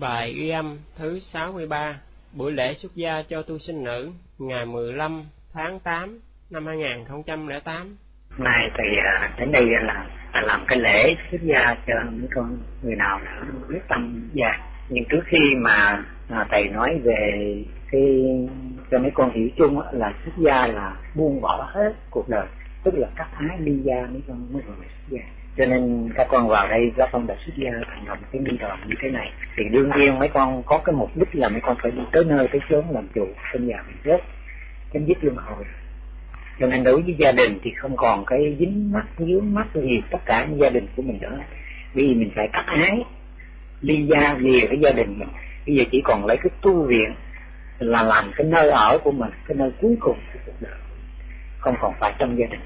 Bài ghi âm thứ 63 Buổi lễ xuất gia cho tu sinh nữ ngày 15 tháng 8 năm 2008 Nay thì à, đến đây là, là làm cái lễ xuất gia cho mấy con người nào đã quyết tâm gia. Nhưng trước khi mà à, thầy nói về cái cho mấy con hiểu chung là xuất gia là buông bỏ hết cuộc đời tức là cắt ái đi gia mấy con mới gọi là xuất gia cho nên các con vào đây, các con đã xuất gia thành lập cái minh đoàn như thế này. Thì đương nhiên mấy con có cái mục đích là mấy con phải đi tới nơi, tới chốn làm chủ sinh nhà mình chết chấm dứt luân hồi. Cho nên đối với gia đình thì không còn cái dính mắt, dướng mắt gì, tất cả những gia đình của mình nữa. Vì mình phải cắt ái, ly gia lìa cái gia đình mình. Bây giờ chỉ còn lấy cái tu viện là làm cái nơi ở của mình, cái nơi cuối cùng của cuộc đời. Không còn phải trong gia đình.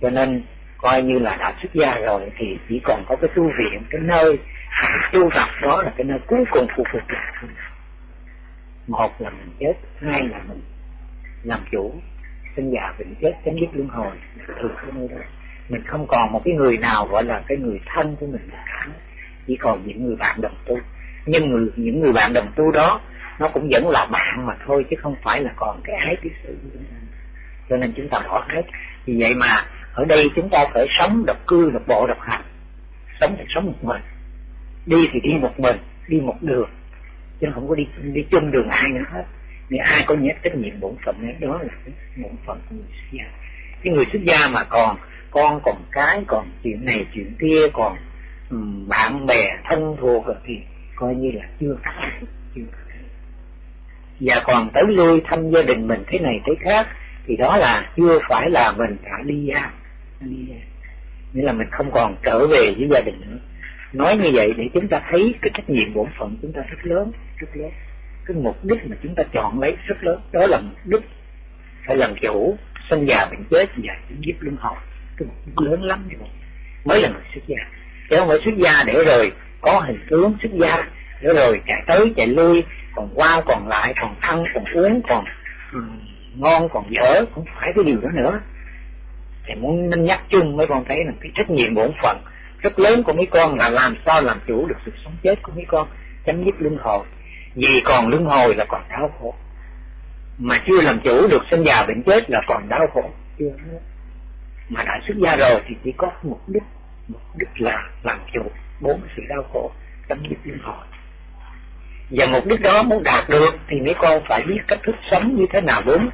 Cho nên coi như là đã xuất gia rồi thì chỉ còn có cái tu viện cái nơi tu tập đó là cái nơi cuối cùng của vụ một là mình chết hai là mình làm chủ sinh già bệnh chết chấm dứt luân hồi thường cái nơi đó. Mình không còn một cái người nào gọi là cái người thân của mình cả chỉ còn những người bạn đồng tu. Nhưng người, những người bạn đồng tu đó nó cũng vẫn là bạn mà thôi chứ không phải là còn cái ái cái sự cho nên chúng ta bỏ hết. Vì vậy mà ở đây chúng ta phải sống độc cư độc bộ độc hành. Sống thì sống một mình. Đi thì đi một mình đi một đường. Chứ không có đi đi chung đường ai nữa hết. Vì ai có nhất trách nhiệm bổn phận ấy đó là cái bổn phận của người xuất gia. Cái người xuất gia mà còn con còn cái còn chuyện này chuyện kia còn um, bạn bè thân thuộc rồi thì coi như là chưa cắt chưa và còn tới lui thăm gia đình mình thế này thế khác thì đó là chưa phải là mình đã đi ra đi ra nghĩa là mình không còn trở về với gia đình nữa. Nói như vậy để chúng ta thấy cái trách nhiệm bổn phận chúng ta rất lớn rất lớn. Cái mục đích mà chúng ta chọn lấy rất lớn. Đó là mục đích phải làm chủ sinh già bệnh chết và chấm dứt luân hồi. Cái mục đích lớn lắm như vậy. Mới là người xuất gia. Chứ không phải xuất gia để rồi có hình tướng xuất gia, để rồi chạy tới chạy lui, còn qua còn lại, còn ăn, còn uống, còn ừ, ngon, còn dở, không phải cái điều đó nữa thì muốn nên nhắc chung mấy con thấy là cái trách nhiệm bổn phận rất lớn của mấy con là làm sao làm chủ được sự sống chết của mấy con, chấm dứt luân hồi. Vì còn luân hồi là còn đau khổ. Mà chưa làm chủ được sinh già bệnh chết là còn đau khổ. Chưa mà đã xuất gia rồi thì chỉ có mục đích mục đích là làm chủ bốn sự đau khổ, chấm dứt luân hồi. Và mục đích đó muốn đạt được thì mấy con phải biết cách thức sống như thế nào đúng,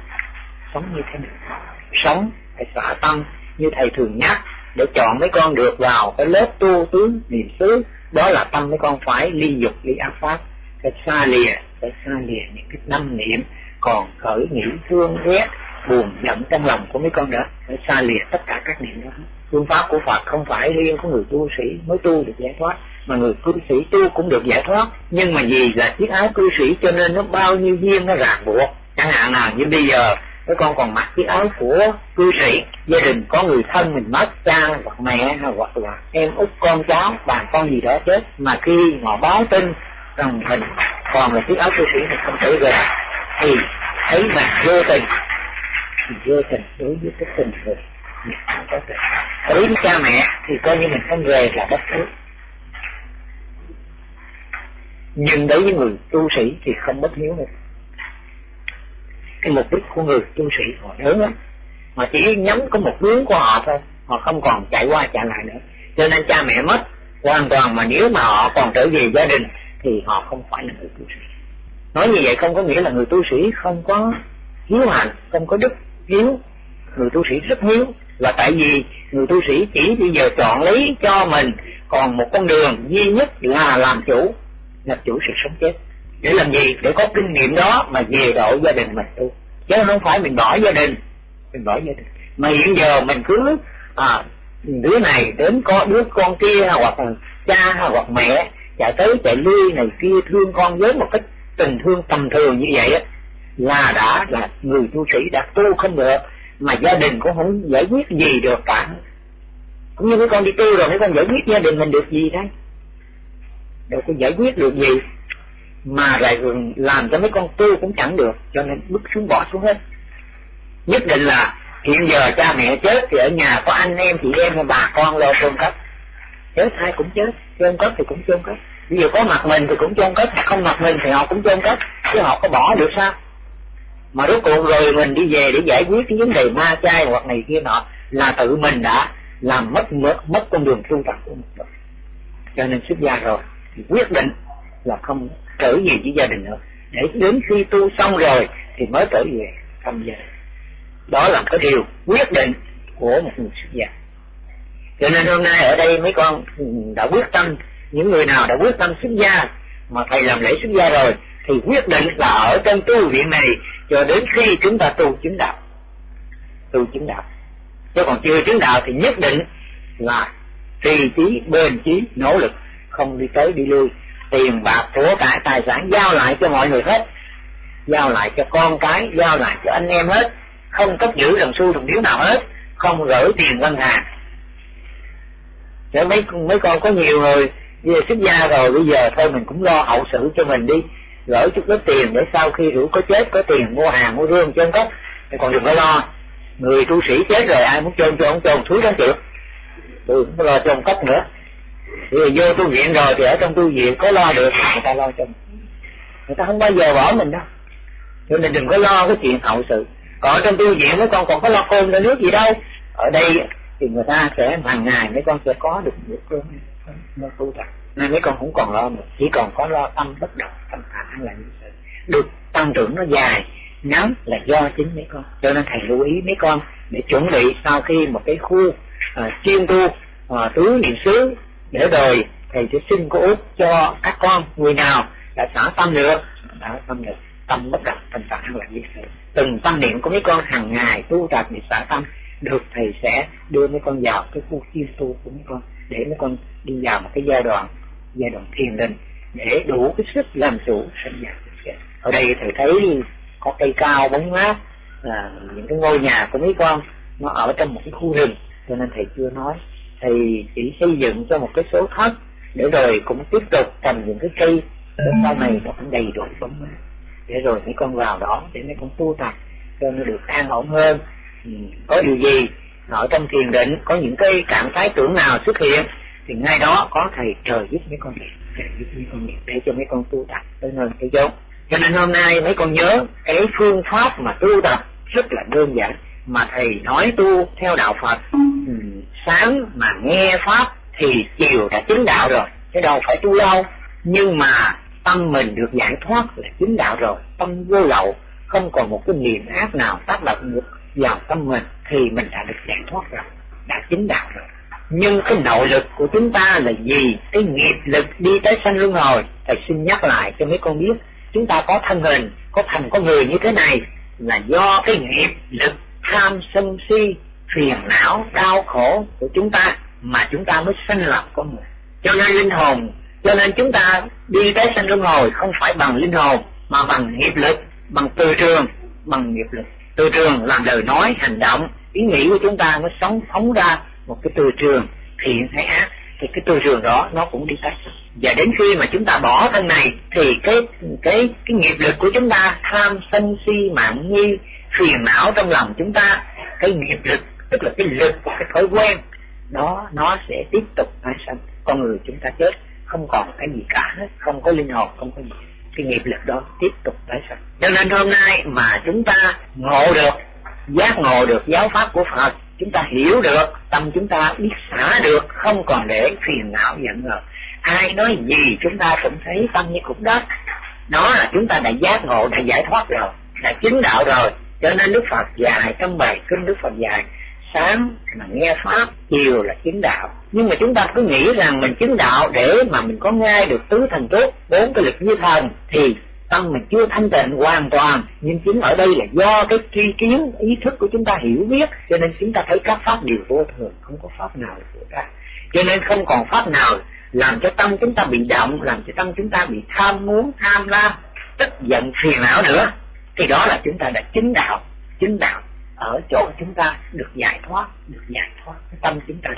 sống như thế nào. Sống phải xả tâm như thầy thường nhắc để chọn mấy con được vào cái lớp tu tướng niệm xứ. Đó là tâm mấy con phải ly dục, ly ác pháp. Phải xa lìa, phải xa lìa những cái năm niệm còn khởi nghĩ, thương, ghét, buồn, giận trong lòng của mấy con đó. Phải xa lìa tất cả các niệm đó. Phương pháp của Phật không phải riêng của người tu sĩ mới tu được giải thoát, mà người cư sĩ tu cũng được giải thoát. Nhưng mà vì là chiếc áo cư sĩ cho nên nó bao nhiêu duyên nó ràng buộc. Chẳng hạn nào như bây giờ các con còn mặc chiếc áo của cư sĩ. Gia đình có người thân mình mất cha, hoặc mẹ, hoặc là em út con cháu, bà con gì đó chết. Mà khi họ báo tin rằng mình còn là chiếc áo cư sĩ mình không thể về. Thì thấy mà vô tình vô tình đối với cái tình người đối với cha mẹ thì coi như mình không về là bất cứ. Nhưng đối với người tu sĩ thì không bất hiếu nữa cái mục đích của người tu sĩ họ lớn lắm. Mà chỉ nhắm có một hướng của họ thôi, họ không còn chạy qua chạy lại nữa. Cho nên cha mẹ mất, hoàn toàn mà nếu mà họ còn trở về gia đình, thì họ không phải là người tu sĩ. Nói như vậy không có nghĩa là người tu sĩ không có hiếu hạnh không có đức hiếu. Người tu sĩ rất hiếu. Là tại vì người tu sĩ chỉ bây giờ chọn lấy cho mình còn một con đường duy nhất là làm chủ làm chủ sự sống chết để làm gì? Để có kinh nghiệm đó mà về độ gia đình mình tu. Chứ không phải mình bỏ gia đình. Mình bỏ gia đình. Mà hiện giờ mình cứ à, đứa này đến có đứa con kia hoặc là cha hoặc mẹ chạy tới chạy lui này kia thương con với một cách tình thương tầm thường như vậy á là đã là người tu sĩ đã tu không được mà gia đình cũng không giải quyết gì được cả. Cũng như mấy con đi tu rồi mấy con giải quyết gia đình mình được gì đấy đâu có giải quyết được gì mà lại làm cho mấy con tu cũng chẳng được cho nên bước xuống bỏ xuống hết. Nhất định là hiện giờ cha mẹ chết thì ở nhà có anh em chị em hay bà con lo chôn cất. Chết ai cũng chết chôn cất thì cũng chôn cất. Ví dụ có mặt mình thì cũng chôn cất không mặt mình thì họ cũng chôn cất chứ họ có bỏ được sao? Mà rốt cuộc rồi mình đi về để giải quyết cái vấn đề ma chay hoặc này kia nọ là tự mình đã làm mất mất, mất con đường tu tập của mình rồi. Cho nên xuất gia rồi thì quyết định là không trở về với gia đình nữa để đến khi tu xong rồi thì mới trở về thăm gia đình. Đó là cái điều quyết định của một người xuất gia. Cho nên hôm nay ở đây mấy con đã quyết tâm, những người nào đã quyết tâm xuất gia mà thầy làm lễ xuất gia rồi, thì quyết định là ở trong tu viện này cho đến khi chúng ta tu chứng đạo. Tu chứng đạo. Chứ còn chưa chứng đạo thì nhất định là trì trí, bền trí nỗ lực, không đi tới đi lui tiền bạc của cải tài sản giao lại cho mọi người hết, giao lại cho con cái, giao lại cho anh em hết, không cất giữ đồng xu đồng điếu nào hết, không gửi tiền ngân hàng. Để mấy mấy con có nhiều người bây giờ xuất gia rồi, bây giờ thôi mình cũng lo hậu sự cho mình đi, gửi chút ít tiền để sau khi rủ có chết, có tiền mua hàng, mua rương chân cất còn đừng có lo, người tu sĩ chết rồi, ai muốn chôn cho ông chôn, thúi đó chịu. Tôi cũng lo chôn cất nữa bây vô tu viện rồi thì ở trong tu viện có lo được? Người ta lo cho người ta không bao giờ bỏ mình đâu. Cho nên đừng có lo cái chuyện hậu sự. Còn ở trong tu viện mấy con còn có lo cơm lo nước gì đâu. Ở đây thì người ta sẽ hàng ngày mấy con sẽ có được những cơm. Nó tu tập. Nên mấy con không còn lo nữa. Chỉ còn có lo tâm bất động tâm thả là như sự được tăng trưởng nó dài. Ngắn là do chính mấy con. Cho nên thầy lưu ý mấy con để chuẩn bị sau khi một cái khu à, chuyên tu à, tứ niệm xứ để đời, thầy sẽ xin cô út cho các con người nào đã xả tâm được, đã tâm được tâm bất động, tâm thả là như thế từng tâm niệm của mấy con hàng ngày tu tập để xả tâm, được thầy sẽ đưa mấy con vào cái khu chuyên tu của mấy con, để mấy con đi vào một cái giai đoạn giai đoạn thiền định, để đủ cái sức làm chủ sinh dạng ở đây thầy thấy có cây cao bóng mát, là những cái ngôi nhà của mấy con, nó ở trong một cái khu rừng, cho nên thầy chưa nói thì chỉ xây dựng cho một cái số thấp, để rồi cũng tiếp tục thành những cái cây đến sau này nó cũng đầy đủ bóng mát để rồi mấy con vào đó để mấy con tu tập cho nó được an ổn hơn. Ừ, có điều gì ở trong thiền định có những cái cảm thái tưởng nào xuất hiện thì ngay đó có thầy trời giúp mấy con niệm trời giúp mấy con niệm để cho mấy con tu tập tới nơi cái giống. cho nên hôm nay mấy con nhớ cái phương pháp mà tu tập rất là đơn giản mà thầy nói tu theo đạo Phật. Ừ, sáng mà nghe pháp thì chiều đã chứng đạo rồi. Cái đâu phải tu lâu nhưng mà tâm mình được giải thoát là chứng đạo rồi. Tâm vô lậu không còn một cái niềm ác nào tác động được vào tâm mình thì mình đã được giải thoát rồi đã chứng đạo rồi. Nhưng cái nội lực của chúng ta là gì? Cái nghiệp lực đi tới sanh luân hồi. Thầy xin nhắc lại cho mấy con biết chúng ta có thân hình có thành con người như thế này là do cái nghiệp lực tham sân si, phiền não, đau khổ của chúng ta mà chúng ta mới sanh lập con người. Cho nên linh hồn, cho nên chúng ta đi tới sanh luân hồi không phải bằng linh hồn, mà bằng nghiệp lực, bằng từ trường, bằng nghiệp lực. Từ trường làm lời nói, hành động. Ý nghĩ của chúng ta mới sống, phóng ra một cái từ trường thiện hay ác. Thì cái từ trường đó, nó cũng đi tắt và đến khi mà chúng ta bỏ thân này, thì cái cái cái nghiệp lực của chúng ta, tham sân si, mạng nghi phiền não trong lòng chúng ta, cái nghiệp lực, tức là cái lực của cái thói quen, đó, nó sẽ tiếp tục tái sanh, con người chúng ta chết, không còn cái gì cả hết, không có linh hồn, không có gì. Cái nghiệp lực đó tiếp tục tái sanh. Cho nên hôm nay mà chúng ta ngộ được, giác ngộ được giáo pháp của Phật, chúng ta hiểu được, tâm chúng ta biết xả được, không còn để phiền não giận ngờ ai nói gì chúng ta cũng thấy tâm như cục đất. Đó là chúng ta đã giác ngộ, đã giải thoát rồi, đã chứng đạo rồi cho nên đức phật dài trong bài kinh đức phật dài sáng mà nghe pháp, chiều là chứng đạo. Nhưng mà chúng ta cứ nghĩ rằng mình chứng đạo để mà mình có nghe được tứ thần tốt, bốn cái lực như thần, thì tâm mình chưa thanh tịnh hoàn toàn. Nhưng chính ở đây là do cái tri kiến, ý thức của chúng ta hiểu biết, cho nên chúng ta thấy các pháp đều vô thường, không có pháp nào của ta. Cho nên không còn pháp nào làm cho tâm chúng ta bị động, làm cho tâm chúng ta bị tham muốn, tham lam, tức giận phiền não nữa thì đó là chúng ta đã chứng đạo chứng đạo ở chỗ chúng ta được giải thoát, được giải thoát cái tâm chúng ta.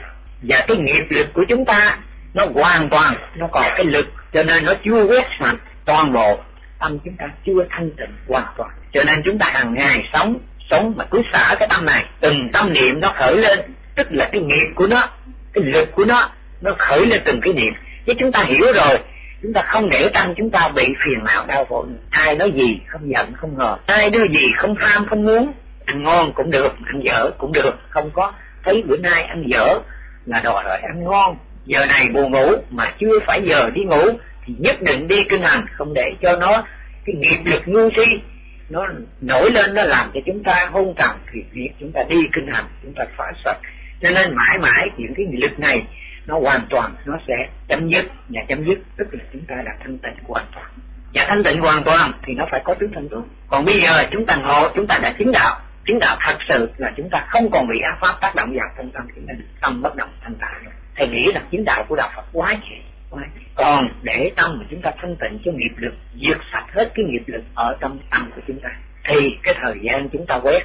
Và cái nghiệp lực của chúng ta, nó hoàn toàn, nó còn cái lực, cho nên nó chưa quét sạch toàn bộ tâm chúng ta, chưa thanh tịnh hoàn toàn. Cho nên chúng ta hàng ngày sống sống mà cứ xả cái tâm này, từng tâm niệm nó khởi lên, tức là cái nghiệp của nó, cái lực của nó nó khởi lên từng cái niệm. Chứ chúng ta hiểu rồi chúng ta không để tâm chúng ta bị phiền não, đau khổ. Ai nói gì không giận, không ngờ. Ai đưa gì không tham không muốn, ăn ngon cũng được, ăn dở cũng được. Không có. Thấy bữa nay ăn dở là đòi hỏi ăn ngon. Giờ này buồn ngủ mà chưa phải giờ đi ngủ thì nhất định đi kinh hành, không để cho nó cái nghiệp lực ngu si nó nổi lên, nó làm cho chúng ta hôn trầm thì việc chúng ta đi kinh hành, chúng ta phá sạch. Cho nên mãi mãi những cái lực này nó hoàn toàn, nó sẽ chấm dứt và chấm dứt, tức là chúng ta đã thanh tịnh hoàn toàn. Và thanh tịnh hoàn toàn thì nó phải có tướng thân tốt còn bây giờ chúng ta ngộ chúng ta đã chứng đạo. Chứng đạo thật sự là chúng ta không còn bị ác pháp tác động vào thân tâm, chúng ta tâm bất động, thanh tạng thầy nghĩ là chứng đạo của đạo Phật quá gì quá còn để tâm mà chúng ta thanh tịnh, cho nghiệp lực, diệt sạch hết cái nghiệp lực ở trong tâm của chúng ta, thì cái thời gian chúng ta quét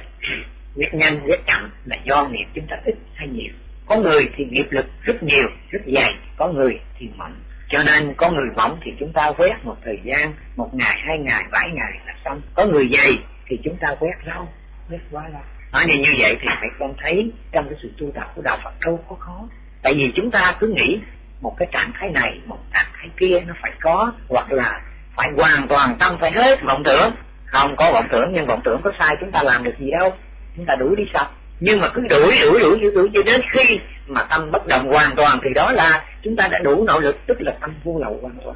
quét nhanh, quét chậm là do nghiệp chúng ta ít hay nhiều có người thì nghiệp lực rất nhiều, rất dày, có người thì mạnh. cho nên có người mỏng thì chúng ta quét một thời gian, một ngày, hai ngày, bảy ngày là xong. Có người dày thì chúng ta quét lâu, quét quá lâu. Nói như như vậy thì phải con thấy trong cái sự tu tập của đạo Phật đâu có khó. Tại vì chúng ta cứ nghĩ một cái trạng thái này, một trạng thái kia nó phải có, hoặc là phải hoàn toàn tâm phải hết vọng tưởng. Không có vọng tưởng, nhưng vọng tưởng có sai, chúng ta làm được gì đâu. Chúng ta đuổi đi sao? Nhưng mà cứ đuổi đuổi đuổi đuổi đuổi cho đến khi mà tâm bất động hoàn toàn thì đó là chúng ta đã đủ nội lực, tức là tâm vô lậu hoàn toàn.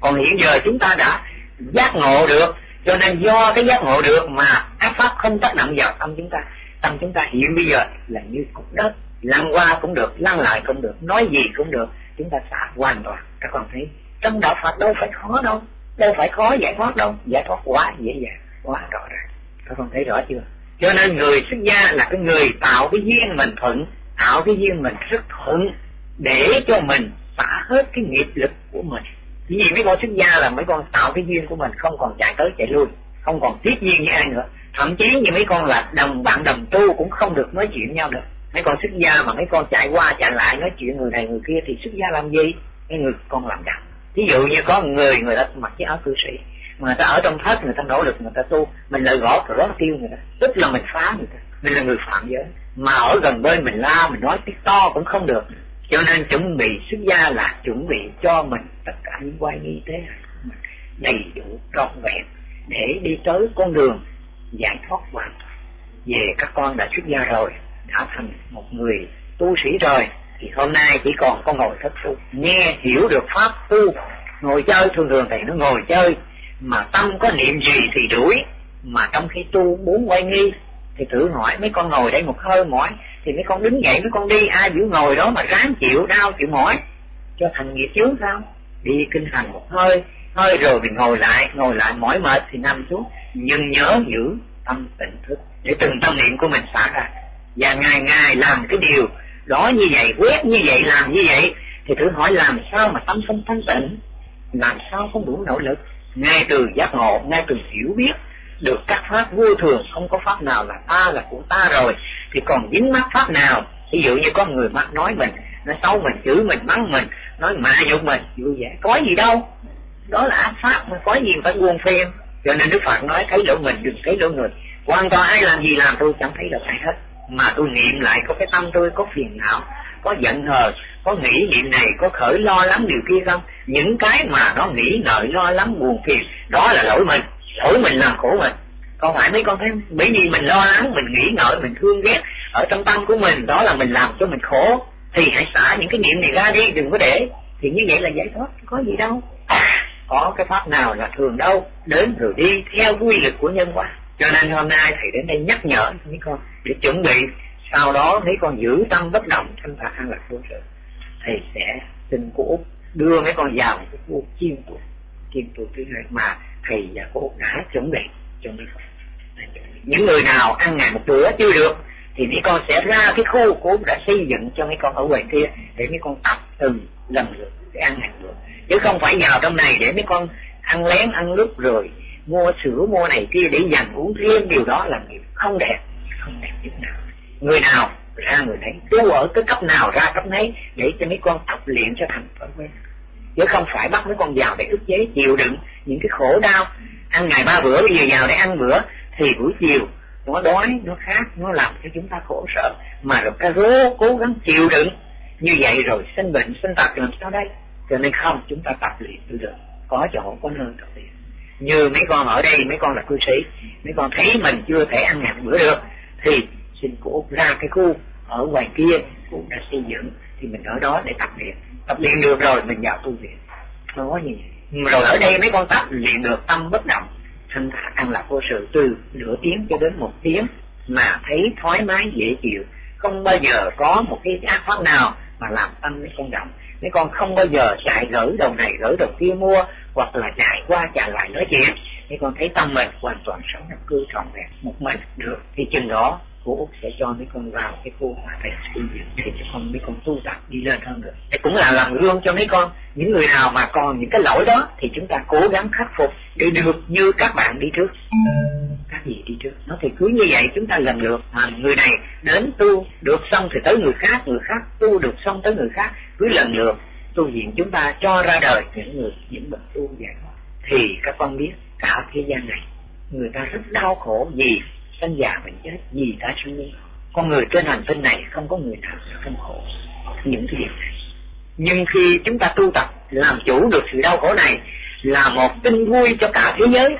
Còn hiện giờ chúng ta đã giác ngộ được, cho nên do cái giác ngộ được mà ác pháp không tác động vào tâm chúng ta. Tâm chúng ta hiện bây giờ là như cục đất, lăn qua cũng được, lăn lại cũng được, nói gì cũng được, chúng ta xả hoàn toàn. Các con thấy trong đạo phật đâu phải khó đâu đâu phải khó giải thoát đâu, giải thoát quá dễ dàng, quá rõ ràng. Các con thấy rõ chưa? Cho nên người xuất gia là cái người tạo cái duyên mình thuận, tạo cái duyên mình rất thuận để cho mình xả hết cái nghiệp lực của mình. Vì mấy con xuất gia là mấy con tạo cái duyên của mình không còn chạy tới chạy lui, không còn tiếp duyên với ai nữa. Thậm chí như mấy con là đồng bạn đồng tu cũng không được nói chuyện nhau được mấy con xuất gia mà mấy con chạy qua chạy lại nói chuyện người này người kia thì xuất gia làm gì? Cái người con làm đạo. Ví dụ như có người người ta mặc cái áo cư sĩ mà người ta ở trong thất người ta nỗ lực, người ta tu. Mình lại gõ rồi gõ tiêu người ta. Tức là mình phá người ta. Mình là người phạm giới. Mà ở gần bên mình la, mình nói tiếng to cũng không được. Cho nên chuẩn bị xuất gia là chuẩn bị cho mình tất cả những quay nghi thế đầy đủ, trọn vẹn, để đi tới con đường giải thoát hoàn toàn về các con đã xuất gia rồi, đã thành một người tu sĩ rồi, thì hôm nay chỉ còn có ngồi thất tu nghe hiểu được pháp tu, ngồi chơi, thường thường thì nó ngồi chơi mà tâm có niệm gì thì đuổi. Mà trong khi tu muốn quay nghi, thì thử hỏi mấy con ngồi đây một hơi mỏi, thì mấy con đứng dậy, mấy con đi. Ai giữ ngồi đó mà ráng chịu, đau, chịu mỏi? Cho thành nghiệp chướng sao? Đi kinh hành một hơi hơi rồi mình ngồi lại ngồi lại mỏi mệt thì nằm xuống. Nhưng nhớ giữ tâm tỉnh thức, để từng tâm niệm của mình xả ra. Và ngày ngày làm cái điều đó như vậy, quét như vậy, làm như vậy, thì thử hỏi làm sao mà tâm không thanh tịnh? Làm sao không đủ nỗ lực? Ngay từ giác ngộ, ngay từ hiểu biết được các pháp vô thường, không có pháp nào là ta là của ta rồi, thì còn dính mắc pháp nào? Ví dụ như có người mắc nói mình nói xấu mình, chửi mình, mắng mình, nói mạ nhục mình vui vẻ có gì đâu. Đó là ác pháp, mà có gì phải buồn phiền cho nên đức phật nói thấy lỗi mình đừng thấy lỗi người. Hoàn toàn ai làm gì làm tôi chẳng thấy là ai hết. Mà tôi niệm lại có cái tâm tôi có phiền não có giận hờn, có nghĩ niệm này, có khởi lo lắng điều kia không? Những cái mà nó nghĩ ngợi, lo lắng, buồn phiền, đó là lỗi mình. Lỗi mình làm khổ mình. Còn phải mấy con thấy bởi vì mình lo lắng, mình nghĩ ngợi, mình thương ghét ở trong tâm của mình, đó là mình làm cho mình khổ. Thì hãy xả những cái niệm này ra đi, đừng có để. Thì như vậy là giải thoát, có gì đâu. À, có cái pháp nào là thường đâu. Đến rồi đi, theo quy lực của nhân quả. Cho nên hôm nay thầy đến đây nhắc nhở mấy con để chuẩn bị sau đó mấy con giữ tâm bất động thanh thản an lạc vô sự. Thầy sẽ xin cô út đưa mấy con vào cái khu chiên tu chiên tu thứ hai. Mà thầy và cô út đã chuẩn bị cho mấy con những người nào ăn ngày một bữa chưa được, thì mấy con sẽ ra cái khu cô út đã xây dựng cho mấy con ở ngoài kia, để mấy con tập từng lần lượt để ăn hàng bữa. Chứ không phải vào trong này để mấy con ăn lén, ăn lúc rồi mua sữa, mua này kia để dành uống riêng. Điều đó là không đẹp không đẹp chút nào người nào ra người đấy tu ở cái cấp nào ra cấp nấy, để cho mấy con tập luyện cho thành thói quen. Chứ không phải bắt mấy con vào để ức chế, chịu đựng những cái khổ đau. Ăn ngày ba bữa, bây giờ vào để ăn bữa, thì buổi chiều nó đói, nó khát, nó làm cho chúng ta khổ sở. Mà rồi ta rố cố gắng chịu đựng. Như vậy rồi sinh bệnh, sinh tật làm sao đây? Cho nên không, chúng ta tập luyện được có chỗ, có nơi tập luyện. Như mấy con ở đây, mấy con là cư sĩ, mấy con thấy mình chưa thể ăn ngàn bữa được, thì xin cô ra cái khu ở ngoài kia cũng đã xây dựng thì mình ở đó để tập luyện. Tập luyện được rồi mình vào tu viện. Nó có gì? Rồi ở đây mấy con tập luyện được tâm bất động thanh thản ăn lạc vô sự từ nửa tiếng cho đến một tiếng mà thấy thoải mái dễ chịu. Không bao giờ có một cái ác pháp nào mà làm tâm mấy con động. Mấy con không bao giờ chạy gửi đầu này gửi đầu kia mua hoặc là chạy qua chạy lại nói chuyện. Mấy con thấy tâm mình hoàn toàn sống nhập cư trọn vẹn một mình được. Thì chừng đó gỗ sẽ cho mấy con vào cái khu mà thầy tu dựng để cho con mấy con tu tập đi lên hơn được. đây cũng là làm gương cho mấy con. Những người nào mà còn những cái lỗi đó thì chúng ta cố gắng khắc phục để được như các bạn đi trước. Các gì đi trước. Nó thì cứ như vậy chúng ta lần lượt mà người này đến tu được xong thì tới người khác, người khác tu được xong tới người khác. Cứ lần lượt tu viện chúng ta cho ra đời những người những bậc tu giải thoát. Thì các con biết cả thế gian này người ta rất đau khổ vì sanh già bệnh chết gì ta sinh đi con người trên hành tinh này không có người nào không khổ. Những cái điều này. Nhưng khi chúng ta tu tập làm chủ được sự đau khổ này là một tin vui cho cả thế giới.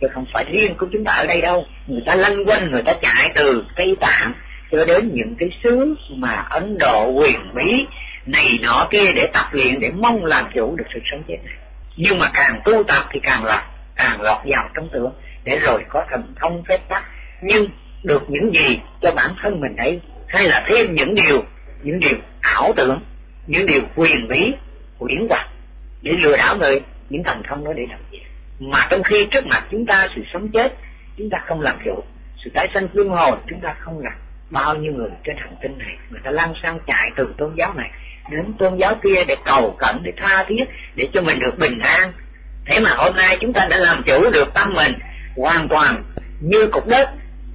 Chứ không phải riêng của chúng ta ở đây đâu. Người ta lăn quanh người ta chạy từ tây tạng cho đến những cái xứ mà ấn độ quyền mỹ này nọ kia để tập luyện để mong làm chủ được sự sống chết này. Nhưng mà càng tu tập thì càng lọt, càng lọt vào trong tưởng để rồi có thần thông phép tắc nhưng được những gì cho bản thân mình ấy, hay là thêm những điều những điều ảo tưởng, những điều quyền bí, quyển hoặc để lừa đảo người, những thành thông đó để làm gì? Mà trong khi trước mặt chúng ta sự sống chết, chúng ta không làm chủ, sự tái sanh luân hồi, chúng ta không làm bao nhiêu người trên hành tinh này. Người ta lăn sang chạy từ tôn giáo này đến tôn giáo kia để cầu cẩn, để tha thiết, để cho mình được bình an. Thế mà hôm nay chúng ta đã làm chủ được tâm mình hoàn toàn như cục đất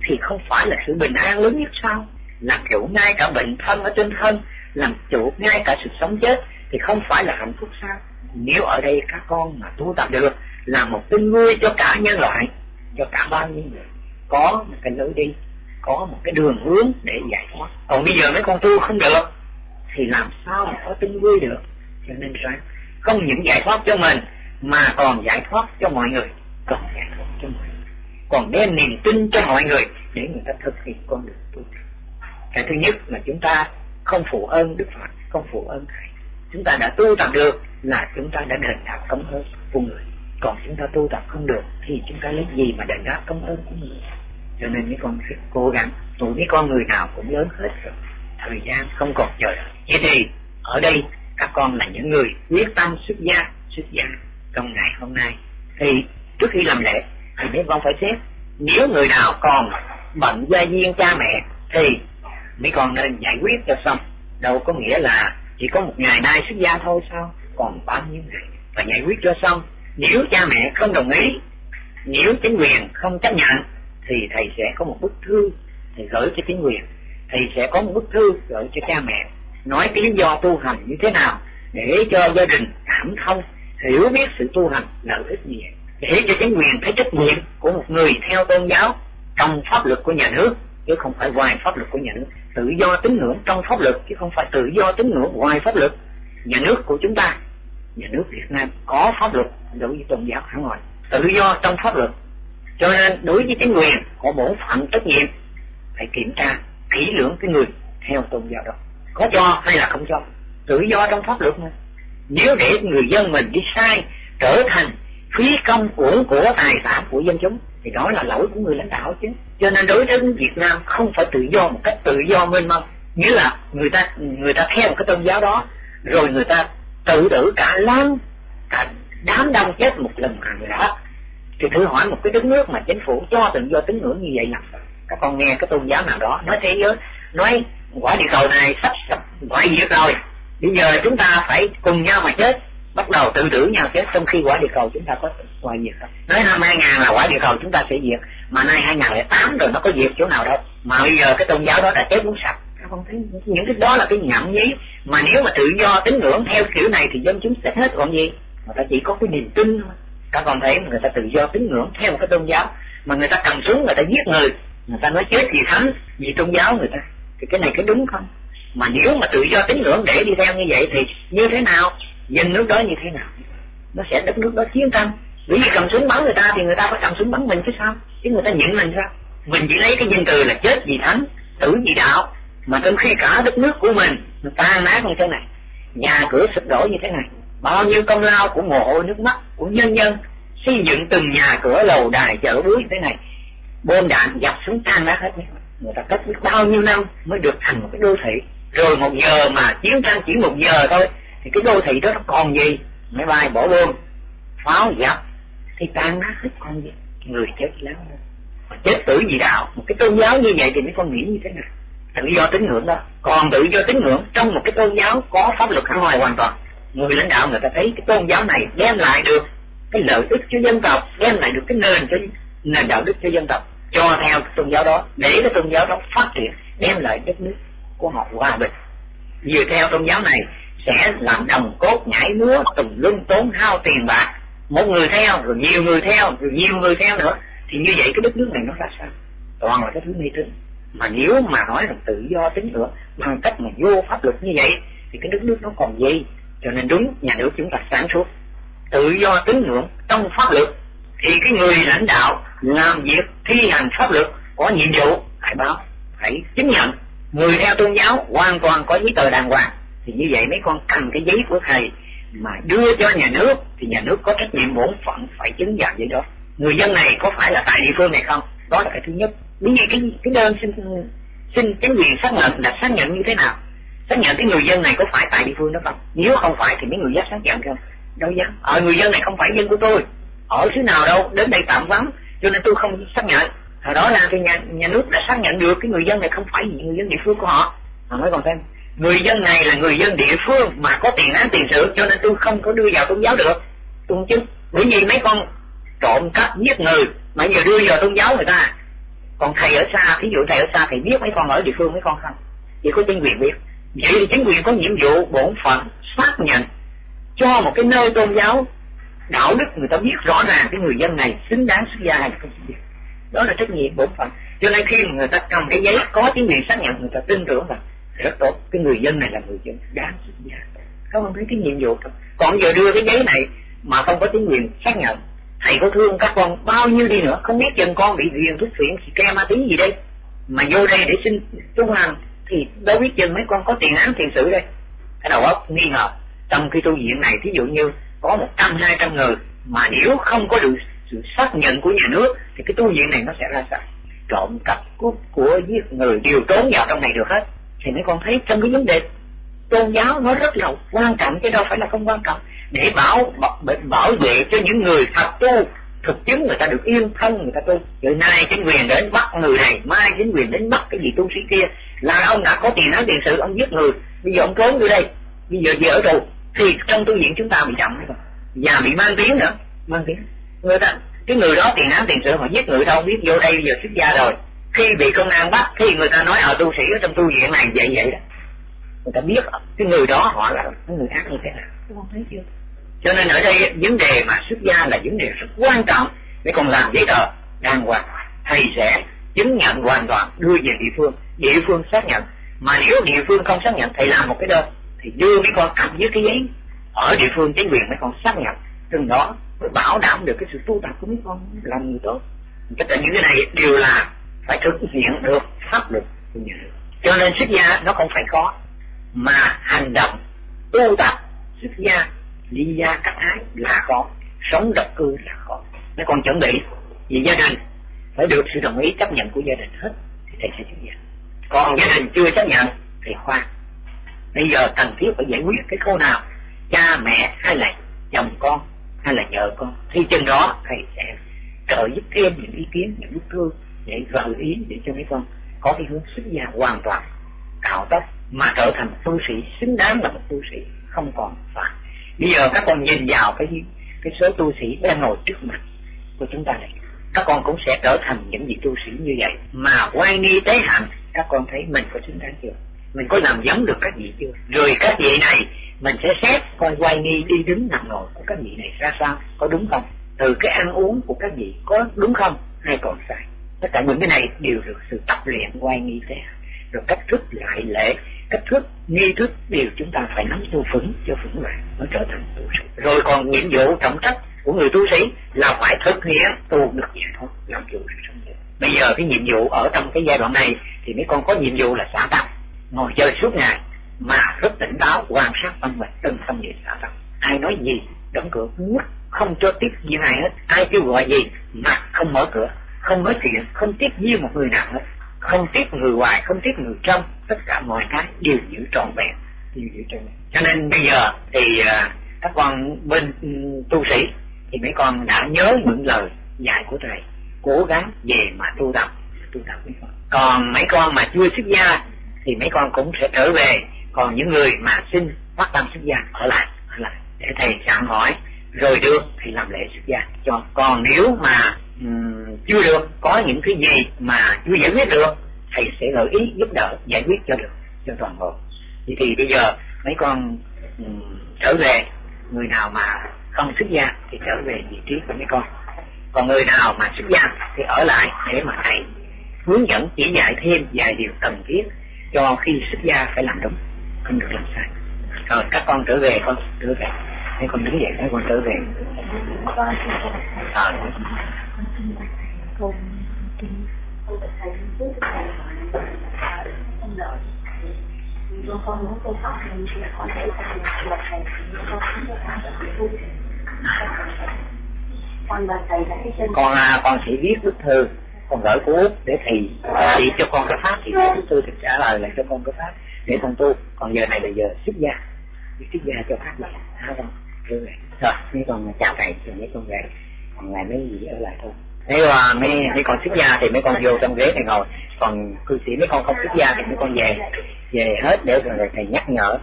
thì không phải là sự bình an lớn nhất sao? Làm chủ ngay cả bệnh thân ở trên thân làm chủ ngay cả sự sống chết thì không phải là hạnh phúc sao? Nếu ở đây các con mà tu tập được là một tinh vui cho cả nhân loại cho cả bao nhiêu người. Có một cái lối đi có một cái đường hướng để giải thoát. Còn bây giờ mấy con tu không được thì làm sao mà có tinh vui được? Cho nên rằng, không những giải thoát cho mình mà còn giải thoát cho mọi người còn giải thoát cho mọi người còn đem niềm tin cho mọi người để người ta thực hiện con đường tu cái thứ nhất là chúng ta không phụ ơn đức phật, không phụ ơn thầy. Chúng ta đã tu tập được là chúng ta đã đền đáp công ơn của người. Còn chúng ta tu tập không được thì chúng ta lấy gì mà đền đáp công ơn của người? Cho nên mấy con phải cố gắng tụi mấy con người nào cũng lớn hết rồi, thời gian không còn chờ đợi. Vậy thì ở đây các con là những người quyết tâm xuất gia xuất gia trong ngày hôm nay. Thì trước khi làm lễ thì mấy con phải xét nếu người nào còn bệnh gia viên cha mẹ, thì mấy con nên giải quyết cho xong. Đâu có nghĩa là chỉ có một ngày nay xuất gia thôi, sao? Còn bao nhiêu ngày? Và giải quyết cho xong. Nếu cha mẹ không đồng ý, nếu chính quyền không chấp nhận, thì thầy sẽ có một bức thư. Thầy gửi cho chính quyền. Thầy sẽ có một bức thư gửi cho cha mẹ. Nói cái lý do tu hành như thế nào để cho gia đình cảm thông, hiểu biết sự tu hành lợi ích gì để cho chính quyền thấy trách nhiệm của một người theo tôn giáo trong pháp luật của nhà nước, chứ không phải ngoài pháp luật của nhà nước. Tự do tín ngưỡng trong pháp luật, chứ không phải tự do tín ngưỡng ngoài pháp luật. Nhà nước của chúng ta, nhà nước Việt Nam có pháp luật đối với tôn giáo hải ngoại tự do trong pháp luật. Cho nên đối với chính quyền họ bổn phận trách nhiệm, phải kiểm tra kỹ lưỡng cái người theo tôn giáo đó. Có cho hay là không cho? Tự do trong pháp luật mà. Nếu để người dân mình đi sai, trở thành phí công của của tài sản của dân chúng, thì đó là lỗi của người lãnh đạo chứ. Cho nên đối với Việt Nam không phải tự do một cách tự do mênh mông. Nghĩa là người ta người ta theo một cái tôn giáo đó, rồi người ta tự tử cả láng cả đám đông chết một lần hàng đã thì thử hỏi một cái đất nước mà chính phủ cho tự do tín ngưỡng như vậy là các con nghe cái tôn giáo nào đó, nói thế giới, nói quả địa cầu này sắp sập ngoại diệt rồi. Bây giờ chúng ta phải cùng nhau mà chết bắt đầu tự tử nhau chết trong khi quả địa cầu chúng ta có ngoài diệt không? Nói năm hai ngàn là quả địa cầu chúng ta sẽ diệt mà nay hai ngàn lẻ tám rồi nó có diệt chỗ nào đâu. Mà bây giờ cái tôn giáo đó đã chết muốn sạch. Các con thấy những cái đó là cái nhậm nhí. Mà nếu mà tự do tín ngưỡng theo kiểu này thì dân chúng sẽ hết còn gì? Người ta chỉ có cái niềm tin thôi. Các con thấy người ta tự do tín ngưỡng theo một cái tôn giáo mà người ta cầm súng người ta giết người. Người ta nói chết vì thánh vì tôn giáo người ta. Thì cái này có đúng không? Mà nếu mà tự do tín ngưỡng để đi theo như vậy thì như thế nào dân nước đó như thế nào? Nó sẽ đất nước đó chiến tranh. Bởi vì cầm súng bắn người ta thì người ta phải cầm súng bắn mình chứ sao? Chứ người ta nhịn mình sao? Mình chỉ lấy cái danh từ là chết vì thánh, tử vì đạo. Mà trong khi cả đất nước của mình nó tan nát như thế này, nhà cửa sụp đổ như thế này, bao nhiêu công lao của mồ hôi nước mắt của nhân dân, xây dựng từng nhà cửa lầu đài chợ búa như thế này, bom đạn dập xuống tan nát hết. Người ta cất biết bao nhiêu năm mới được thành một cái đô thị. Rồi một giờ mà chiến tranh chỉ một giờ thôi thì cái đô thị đó nó còn gì? Máy bay bỏ bom pháo dập thì tan nát hết còn gì? Người chết lắm. Mà chết tử vì đạo. Một cái tôn giáo như vậy thì mấy con nghĩ như thế nào? Tự do tín ngưỡng đó. Còn tự do tín ngưỡng trong một cái tôn giáo có pháp luật ở ngoài hoàn toàn. Người lãnh đạo người ta thấy cái tôn giáo này đem lại được cái lợi ích cho dân tộc, đem lại được cái nền cho nền đạo đức cho dân tộc. Cho theo cái tôn giáo đó, để cái tôn giáo đó phát triển, đem lại đất nước của họ hòa bình. Vừa theo tôn giáo này sẽ làm đồng cốt nhảy múa, tùm lum tốn hao tiền bạc. Một người theo, rồi nhiều người theo, rồi nhiều người theo nữa. Thì như vậy cái đất nước này nó ra sao? Toàn là cái thứ mê tín. Mà nếu mà nói là tự do tính ngưỡng bằng cách mà vô pháp luật như vậy, thì cái đất nước nó còn gì? Cho nên đúng, nhà nước chúng ta sáng suốt. Tự do tín ngưỡng trong pháp luật, thì cái người lãnh đạo làm việc thi hành pháp luật có nhiệm vụ phải báo phải chứng nhận. Người theo tôn giáo hoàn toàn có giấy tờ đàng hoàng thì như vậy mấy con cầm cái giấy của thầy mà đưa cho nhà nước thì nhà nước có trách nhiệm bổn phận phải chứng nhận vậy đó. Người dân này có phải là tại địa phương này không? Đó là cái thứ nhất. Đúng vì cái cái đơn xin xin chính quyền xác nhận là xác nhận như thế nào? Xác nhận cái người dân này có phải tại địa phương đó không? Nếu không phải thì mấy người dám xác nhận không? Đâu dám. Ở người dân này không phải dân của tôi. Ở xứ nào đâu đến đây tạm vắng cho nên tôi không xác nhận. Hồi đó là thì nhà, nhà nước đã xác nhận được cái người dân này không phải người dân địa phương của họ. Họ nói còn thêm người dân này là người dân địa phương mà có tiền án tiền sự, cho nên tôi không có đưa vào tôn giáo được. Tôi chứ bởi vì mấy con trộm cắp giết người, mà giờ đưa vào tôn giáo người ta. Còn thầy ở xa ví dụ thầy ở xa, thầy biết mấy con ở địa phương mấy con không? Chỉ có chính quyền biết. Vậy thì chính quyền có nhiệm vụ bổn phận, xác nhận, cho một cái nơi tôn giáo, đạo đức người ta biết rõ ràng cái người dân này xứng đáng xuất gia hay không đó là trách nhiệm bổn phận. Cho nên khi mà người ta cầm cái giấy có chính quyền xác nhận, người ta tin tưởng rằng rất tốt. Cái người dân này là người dân đáng xuất gia con thấy cái nhiệm vụ không còn giờ đưa cái giấy này mà không có tiếng quyền xác nhận, thầy có thương các con bao nhiêu đi nữa, không biết chừng con bị ghiền thuốc phiện, thì ke ma tí gì đây? Mà vô đây để xin tu hành thì đâu biết chừng mấy con có tiền án tiền sự đây? Cái đầu óc nghi ngờ. Trong khi tu viện này, thí dụ như có một trăm, hai trăm người, mà nếu không có được sự xác nhận của nhà nước, thì cái tu viện này nó sẽ ra sao? Trộm cắp cướp của giết người, đều trốn vào trong này được hết thì mấy con thấy trong cái vấn đề tôn giáo nó rất là quan trọng, chứ đâu phải là không quan trọng. Để bảo bảo vệ cho những người thật tu, thực chứng người ta được yên thân, người ta tu. Rồi nay chính quyền đến bắt người này, mai chính quyền đến bắt cái gì tu sĩ kia. Là ông đã có tiền án tiền sự, ông giết người. Bây giờ ông trốn vô đây. Bây giờ về ở tù. Thì trong tu viện chúng ta bị chậm và bị mang tiếng nữa. Mang tiếng. Người ta, cái người đó tiền án tiền sự họ giết người đâu biết, vô đây bây giờ xuất gia rồi khi bị công an bắt thì người ta nói ở tu sĩ ở trong tu viện này vậy vậy đó. Người ta biết cái người đó họ là người ác như thế nào. Cho nên ở đây vấn đề mà xuất gia là vấn đề rất quan trọng. Để còn làm giấy tờ đàng hoàng thầy sẽ chứng nhận hoàn toàn đưa về địa phương. Địa phương xác nhận. Mà nếu địa phương không xác nhận thầy làm một cái đơn thì đưa mấy con cầm với cái giấy. Ở địa phương chính quyền mấy con xác nhận. Từng đó mới bảo đảm được cái sự tu tập của mấy con làm người tốt. Tất cả những cái này đều là phải thực hiện được pháp luật cho nên xuất gia nó không phải có mà hành động tu tập xuất gia, ly gia cắt ái là có sống độc cư là có nó còn chuẩn bị vì gia đình, phải được sự đồng ý chấp nhận của gia đình hết thì thầy sẽ xuất gia. Còn gia đình chưa chấp nhận thì khoan. Bây giờ cần thiết phải giải quyết cái câu nào? Cha, mẹ hay là chồng con hay là vợ con? Thì chừng đó thầy sẽ trợ giúp thêm những ý kiến, những bức thư để gợi ý để cho mấy con có cái hướng xuất gia hoàn toàn, cạo tóc mà trở thành tu sĩ, xứng đáng là một tu sĩ, không còn phạt bây giờ các con nhìn vào cái cái số tu sĩ đang ngồi trước mặt của chúng ta này, các con cũng sẽ trở thành những vị tu sĩ như vậy. Mà quay nghi tế hạnh, các con thấy mình có xứng đáng chưa? Mình có làm giống được các vị chưa? Rồi các vị này, mình sẽ xét coi quay nghi đi đứng nằm ngồi của các vị này ra sao, có đúng không? Từ cái ăn uống của các vị có đúng không, hay còn sai? Tất cả những cái này đều được sự tập luyện, quay nghi thế rồi cách thức lại lễ, cách thức, nghi thức đều chúng ta phải nắm tu vững cho vững vàng mới trở thành tu sĩ. Rồi còn nhiệm vụ trọng trách của người tu sĩ là phải thực hiện tu được giải thoát làm chủ sống bây giờ cái nhiệm vụ ở trong cái giai đoạn này thì mấy con có nhiệm vụ là xả tâm, ngồi chơi suốt ngày mà rất tỉnh táo, quan sát tâm mình từng tâm niệm xả tâm. Ai nói gì, đóng cửa ngút không cho tiếp gì này hết. Ai kêu gọi gì mà không mở cửa không nói chuyện không tiếp viên một người nào hết. Không tiếc người ngoài không tiếc người trong. Tất cả mọi cái đều giữ trọn vẹn. Đều giữ trọn vẹn. Cho nên bây giờ thì uh, các con bên um, tu sĩ thì mấy con đã nhớ những lời dạy của thầy. Cố gắng về mà tu tập. Tu tập mấy con. Còn mấy con mà chưa xuất gia thì mấy con cũng sẽ trở về. Còn những người mà xin phát tâm xuất gia ở lại ở lại. Để thầy chạm hỏi rồi được thì làm lễ xuất gia cho còn nếu mà um, chưa được có những cái gì mà chưa giải quyết được thầy sẽ gợi ý giúp đỡ giải quyết cho được cho toàn bộ. Vậy thì bây giờ mấy con um, trở về người nào mà không xuất gia thì trở về vị trí của mấy con. Còn người nào mà xuất gia thì ở lại để mà thầy hướng dẫn chỉ dạy thêm vài điều cần thiết cho khi xuất gia phải làm đúng không được làm sai. Rồi các con trở về con trở về mấy con đứng dậy mấy con trở về. À, con được con con thì có pháp con và con à, con sẽ viết bức thư con gửi của út để thầy chỉ cho con cái pháp. Thì bức thư thì trả lời lại cho con cái pháp để con tu. Còn giờ này là giờ xuất gia. Xuất gia cho pháp dạ, này vâng rồi mấy con chào thầy rồi mấy con về. Còn lại mấy gì ở lại thôi. Nếu mà mấy mấy con xuất gia thì mấy con vô trong ghế này ngồi. Còn cư sĩ mấy con không xuất gia thì mấy con về về hết để rồi thầy nhắc nhở.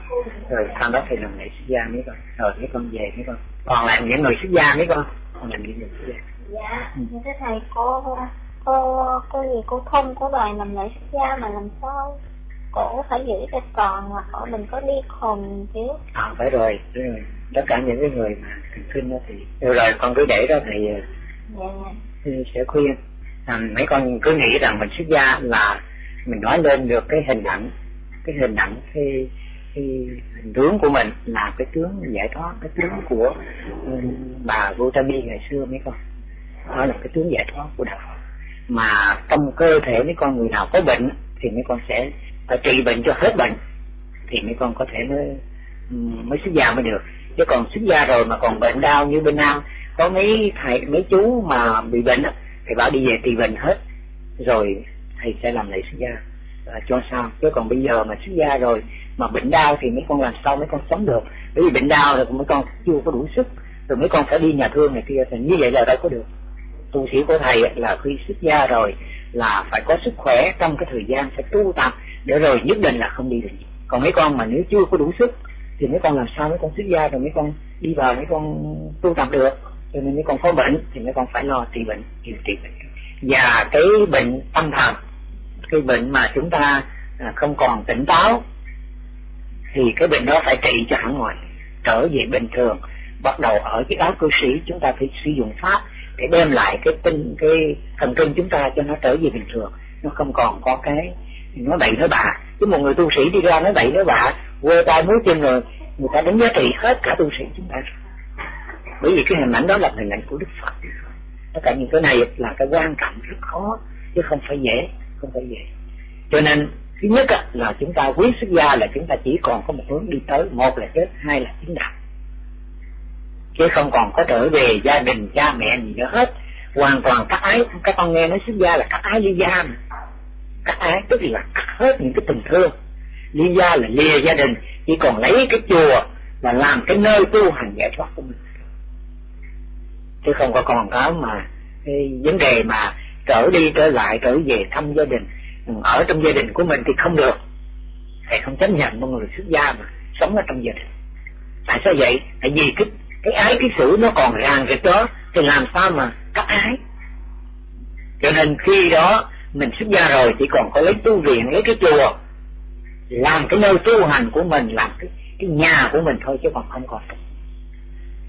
Rồi sau đó thì làm lễ xuất gia mấy con. Rồi mấy con về mấy con. Còn lại những người xuất gia mấy con? Còn làm những người xuất gia. Dạ như thế thầy có cô có gì cô không có bài làm lễ xuất gia mà làm sao? Cổ phải giữ cho còn hoặc cổ mình có đi khùng chứ. À phải rồi, phải rồi tất cả những cái người mà thường sinh đó thì rồi, rồi con cứ để đó thầy dạ. sẽ khuyên. À, mấy con cứ nghĩ rằng mình xuất gia là mình nói lên được cái hình ảnh cái hình ảnh cái, cái hình tướng của mình là cái tướng giải thoát cái tướng của um, bà Gautami ngày xưa mấy con. Đó là cái tướng giải thoát của đạo mà trong cơ thể mấy con người nào có bệnh thì mấy con sẽ phải trị bệnh cho hết bệnh thì mấy con có thể mới mới xuất gia mới được chứ còn xuất gia rồi mà còn bệnh đau như bên nam có mấy thầy mấy chú mà bị bệnh á thì bảo đi về trị bệnh hết. Rồi thầy sẽ làm lại xuất gia. À, cho sao? Chứ còn bây giờ mà xuất gia rồi mà bệnh đau thì mấy con làm sao mấy con sống được? Bởi vì bệnh đau rồi mấy con chưa có đủ sức. Rồi mấy con phải đi nhà thương này kia thì như vậy là đâu có được. Tu sĩ của thầy là khi xuất gia rồi là phải có sức khỏe trong cái thời gian phải tu tập để rồi nhất định là không đi được. Còn mấy con mà nếu chưa có đủ sức thì mấy con làm sao mấy con xuất gia rồi mấy con đi vào mấy con tu tập được. Cho nên mấy con có bệnh thì mấy con phải lo trị bệnh, điều trị bệnh. Và cái bệnh tâm thần, cái bệnh mà chúng ta à, không còn tỉnh táo, thì cái bệnh đó phải trị cho hẳn ngoài, trở về bình thường. Bắt đầu ở cái áo cư sĩ, chúng ta phải sử dụng pháp để đem lại cái tinh, cái thần kinh chúng ta cho nó trở về bình thường. Nó không còn có cái nó bậy nó bạ. Chứ một người tu sĩ đi ra nó bậy nó bạ quơ tay múa chân rồi người ta đánh giá trị hết cả tu sĩ chúng ta bởi vì cái hình ảnh đó là hình ảnh của đức phật. Tất cả những cái này là cái quan trọng rất khó, chứ không phải dễ, không phải dễ. Cho nên, thứ nhất là chúng ta quý xuất gia là chúng ta chỉ còn có một hướng đi tới, một là chết, hai là chính đạo. Chứ không còn có trở về gia đình, cha mẹ gì nữa hết. Hoàn toàn cắt ái, các con nghe nói xuất gia là cắt ái ly gia mà cắt ái tức là cắt hết những cái tình thương lý gia là lìa gia đình, chỉ còn lấy cái chùa là làm cái nơi tu hành giải thoát của mình. Chứ không có còn có mà cái vấn đề mà trở đi trở lại, trở về thăm gia đình, ở trong gia đình của mình thì không được. Thầy không chấp nhận một người xuất gia mà sống ở trong gia đình. Tại sao vậy? Tại vì cái cái ái, cái sự nó còn ràng rịch đó, thì làm sao mà cắt ái? Cho nên khi đó mình xuất gia rồi, chỉ còn có lấy tu viện, lấy cái chùa làm cái nơi tu hành của mình, làm cái cái nhà của mình thôi chứ còn không còn